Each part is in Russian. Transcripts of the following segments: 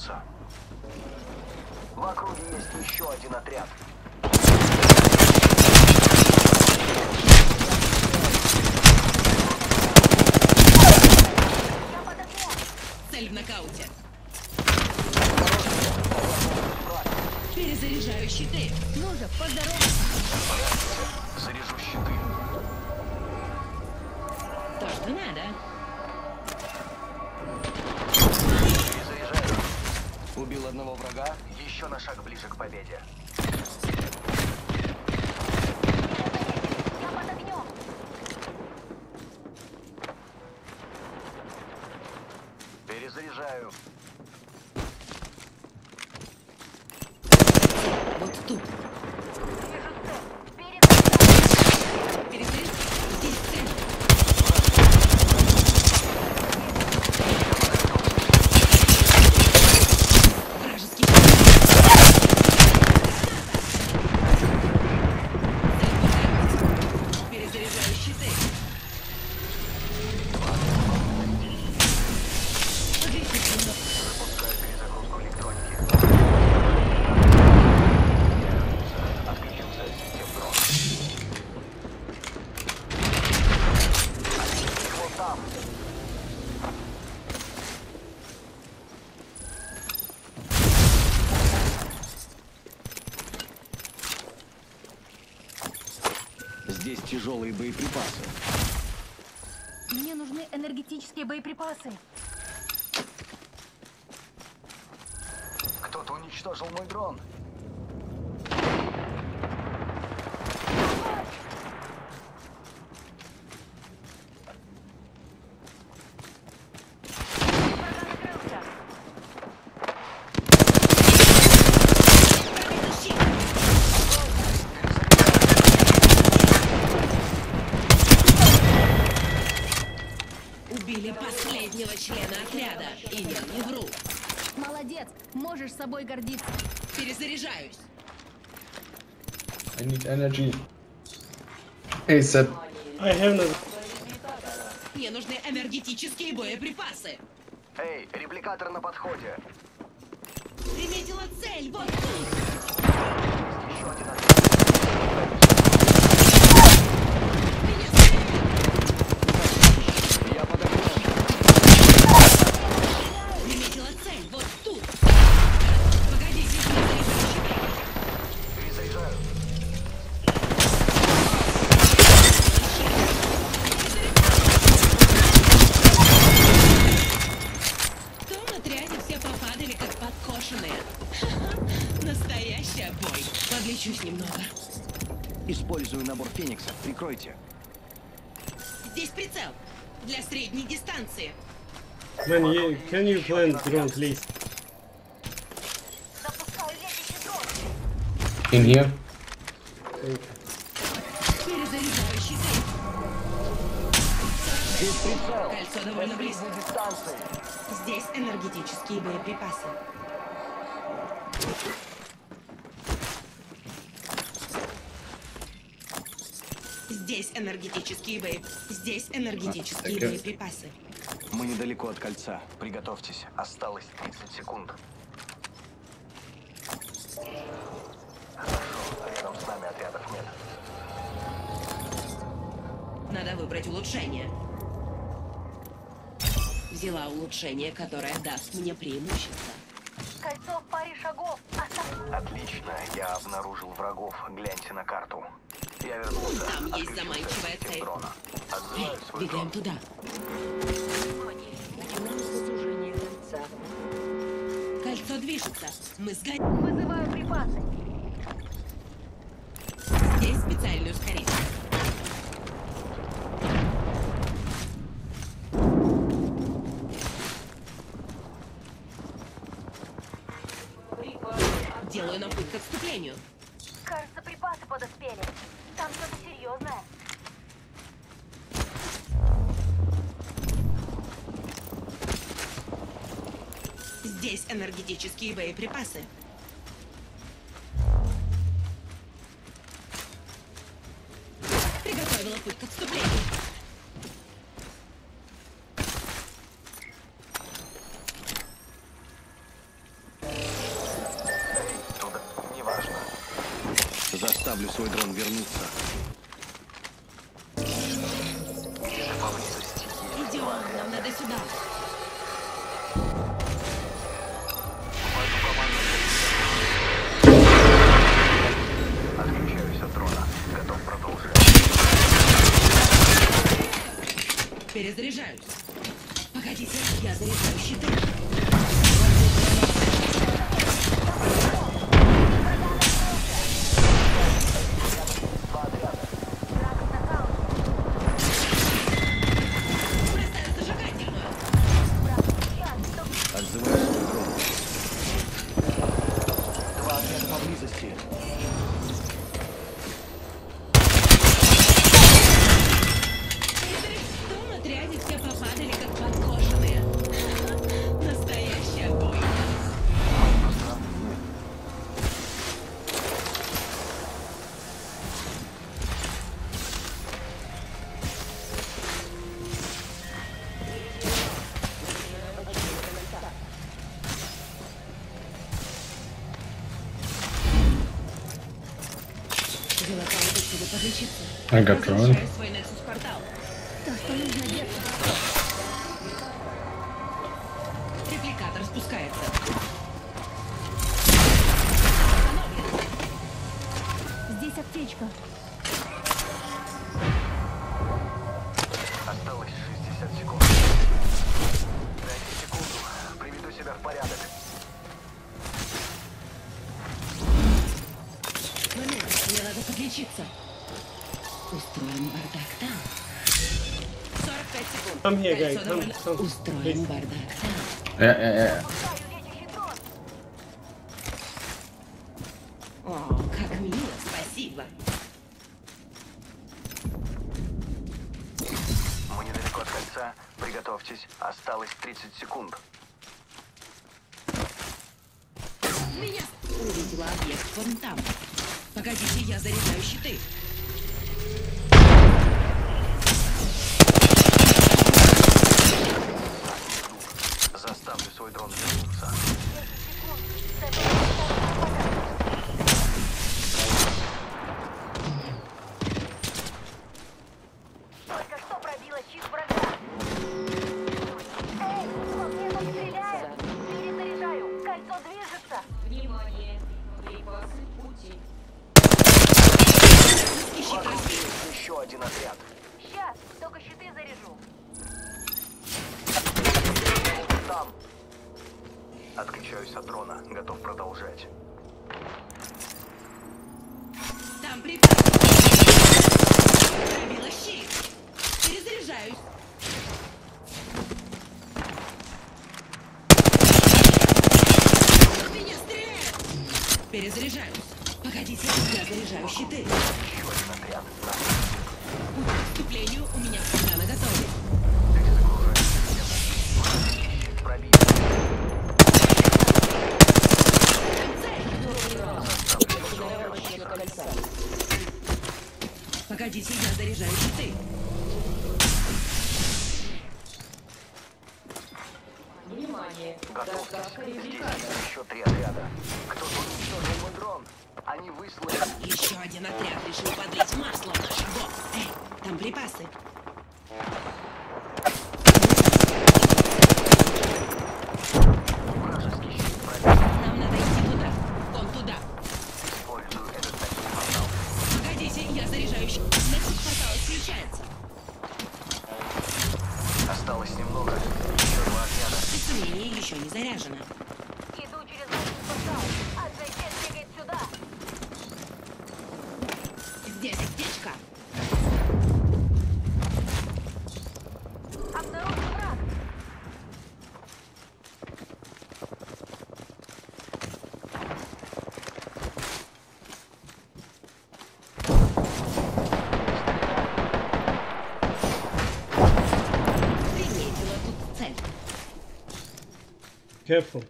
вернуться. В округе есть еще один отряд. Цель в нокауте. Перезаряжаю щиты. Ну же, поздоровайся. Заряжу щиты. То, что надо. Убил одного врага. Еще на шаг ближе к победе. Я под огнем. Перезаряжаю. Вот тут. Вижу цель. Перезаряжаю. Перезаряжаю. Здесь цель. Вражеский Перезаряжаю щиты. Отлично. Запускаю перезагрузку электроники. Отключился систем дрон. Вот там. Здесь тяжелые боеприпасы. Мне нужны энергетические боеприпасы. Кто-то уничтожил мой дрон. Можешь собой гордиться. Перезаряжаюсь. I need energy. Hey, Seb. I have no. Мне нужны энергетические боеприпасы. Эй, репликатор на подходе. Приметила цель. Вот тут. Еще один Здесь прицел. Для средней дистанции. Man, you, can you plant drone, please? Запускаю летящий дрон. In here. Здесь прицел. Кольцо довольно близко. Здесь энергетические боеприпасы. Здесь энергетические бои. Здесь энергетические Окей. боеприпасы. Мы недалеко от кольца. Приготовьтесь. Осталось 30 секунд. Хорошо. Рядом с нами отрядов нет. Надо выбрать улучшение. Взяла улучшение, которое даст мне преимущество. Кольцо в паре шагов. Отлично. Я обнаружил врагов. Гляньте на карту. Я вернулся. Там есть заманчивая цель. дрона. Эй, бегаем дрон. туда. Кольцо движется. Мы сгорим. Вызываю припасы. Здесь специальный ускоритель. Есть энергетические боеприпасы. Приготовила путь к отступлению. Неважно. Заставлю свой дрон вернуться. Перезаряжаюсь. Погодите, я заряжаю щиты. I got спускается. Здесь аптечка. Осталось 60 секунд. Дайте секунду. Приведу себя в порядок. Момент, мне надо подлечиться. Устроим бардак там. 45 секунд. Guy. Кольцо Come, довольно- come. Устроим бардак там. Пускаю лечащий дрон. О, как мило, спасибо. Мы недалеко от кольца. Приготовьтесь. Осталось 30 секунд. Меня увидела объект вон там. Погодите, я заряжаю щиты. Заставлю свой дрон вернуться. Только что пробила щит врага. Эй, по мне там стреляют. Перезаряжаю. Кольцо движется. И щит разбит. Еще один отряд. Сейчас, только щиты заряжу. Там. Отключаюсь от дрона. Готов продолжать. Там припас. Пробила щит. Перезаряжаюсь. Меня стреляют. Перезаряжаюсь. Погодите, я заряжаю щиты. Еще один отряд. Путь к у меня Погодите, я заряжаю щиты. Готовьтесь. Здесь еще три отряда. Кто-то уничтожил мой дрон. Они выслали. Еще один отряд решил подлить масло в наш огонь. Эй, там припасы. Вражеский щит пробит. Нам надо идти туда. Вон туда. Использую этот ночной портал. Погодите, я заряжаю щит. Нexus портал включается. Осталось немного. Еще два отряда. Прицеление еще не заряжено. Иду через наш портал. А затем двигает сюда. Здесь аптечка. Обнаружен враг. Приметила тут цель. Careful.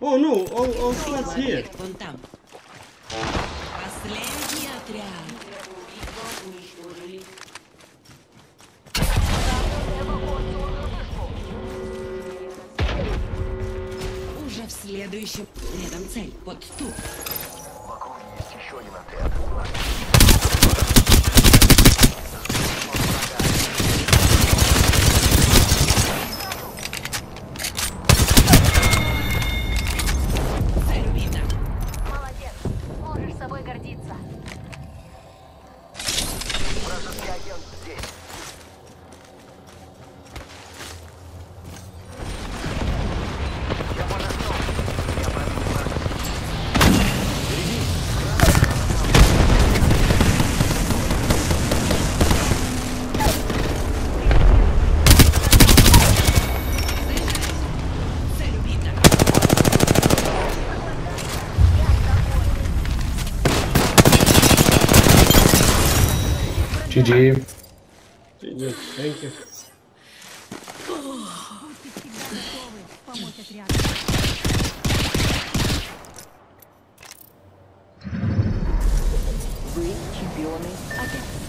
Oh no, all, all slots here. Вон там. Последний отряд. Следующий. Рядом цель. Вот тут. GG. GG. Thank you. Вы чемпионы Апекс.